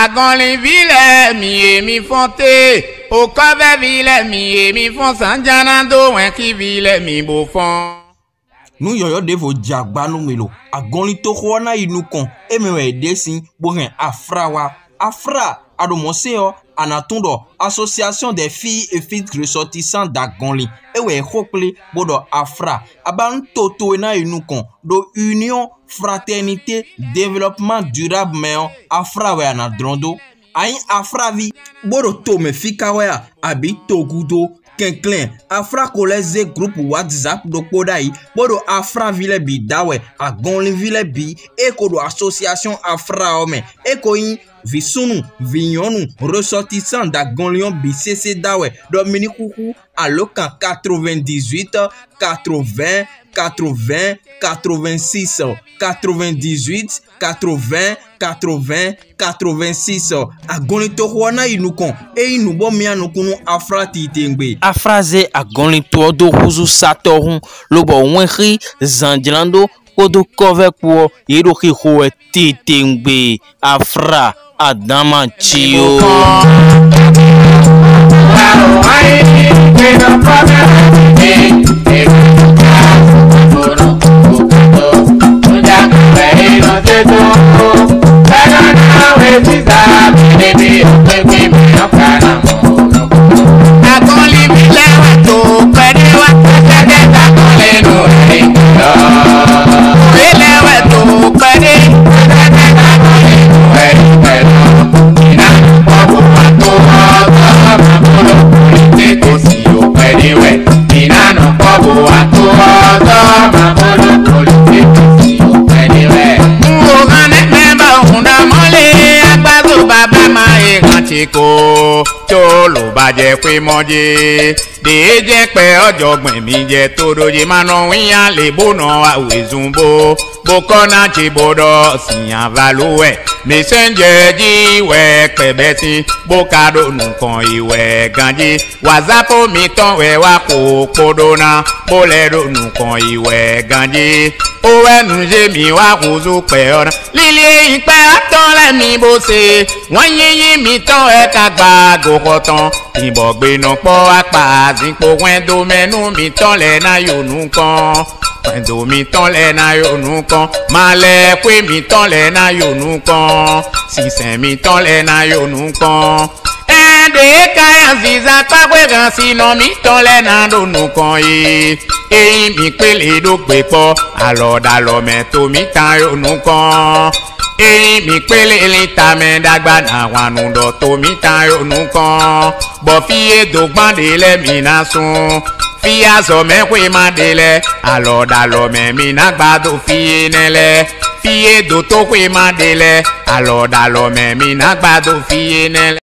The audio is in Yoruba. agɔlivile miemi fɔnte okɔvɛvile miemi fɔn sanjanado wɛnkivile mibo fɔn. nuyɔyɔ ɖevo dze agbanu mi lo agɔli to xɔ na yi nu kɔn eme wɔ ede si bohɛn afra wa afra aɖomɔse yɔ anatun dɔ association des filles et filles ressortissants d'agɔnli ewɔ exɔ kple bo dɔ afra aba nutoto na yi nu kɔn do union fraternité développement durable mɛɔ afra wɛ anadrɔn do anyi afra vi bo do tome fikawa ya abi togudo keklẽ afra ko le ze group whatsapp ɖo kpo ɖa yi kpo ɖo afravi le bi dawɛ agɔlivi le bi eko ɖo association afrawo me eko yi visunu vinyɔnu ressortissant d'agɔlion bi sese dawɛ dɔminikuku alo kan 98 80 80, 86, 98, 80, 80, 86. Agɔnlitɔxɔa na yi nukɔn eyi nubɔ mianukunu afra titengbe. Afraze agɔnlitɔ do huzu satɔ hun lobɔ wɛnxi zandzilando kodo kɔvɛ kpɔ yi ɖo xixo titengbe afra adama tsiyo. Ìbùkún ẹ̀rọ ayé. kíkó tí olùbàjẹ́ pé mọ́jẹ́ dèé jẹ́ pẹ́ ọ̀jọ̀gbìn mi jẹ́ toroje mana wíyá lè bónà àwòzùnbó bókọ́nà ti bọ́dọ̀ sìyàn balùwẹ̀ mẹsẹ̀njẹ̀ jíwẹ̀ pẹ̀bẹ́tì bókàdó nǹkan ìwẹ̀ ganjí wàzápò mi tán wẹ̀ wá kó kódóná bólẹ̀dó nǹkan ìwẹ̀ ganjí owó ẹnu ṣe mi wá kó so pẹ̀ ọ̀nà lílé ìpẹ́ àtọ́lẹ̀ bó ṣe wọ́n yíyí mi tán ẹ̀ka gbàgòkọ̀ tán ìbọ̀gbẹ̀nù pọ̀ apá àzìpò wẹ́ndó mẹ́nu mi tán lẹ́nà yòónú kan wẹ́ndó mi tán lẹ́nà yòónú kan malẹ̀ pé mi tán lẹ́nà yòónú kan sísẹ̀ mi tán lẹ́nà yòónú kan ẹ̀ẹ́dẹ̀ káyà ziza sínú mi tán lẹ́nà lónú kan yìí èyí mi pélé ló gbé pọ̀ àlọ́dàlọ́mẹ̀ mi tán yòónú kan erin mi pele le ta me dagba na wanu to mi ta yonu kan bo fi edogban de le mi na sun fi azọ mẹkwe ma de lẹ alọdalọ mẹmi nagbado fiye nẹlẹ fi edo tokwe ma de lẹ alọdalọ mẹmi nagbado fiye nẹlẹ.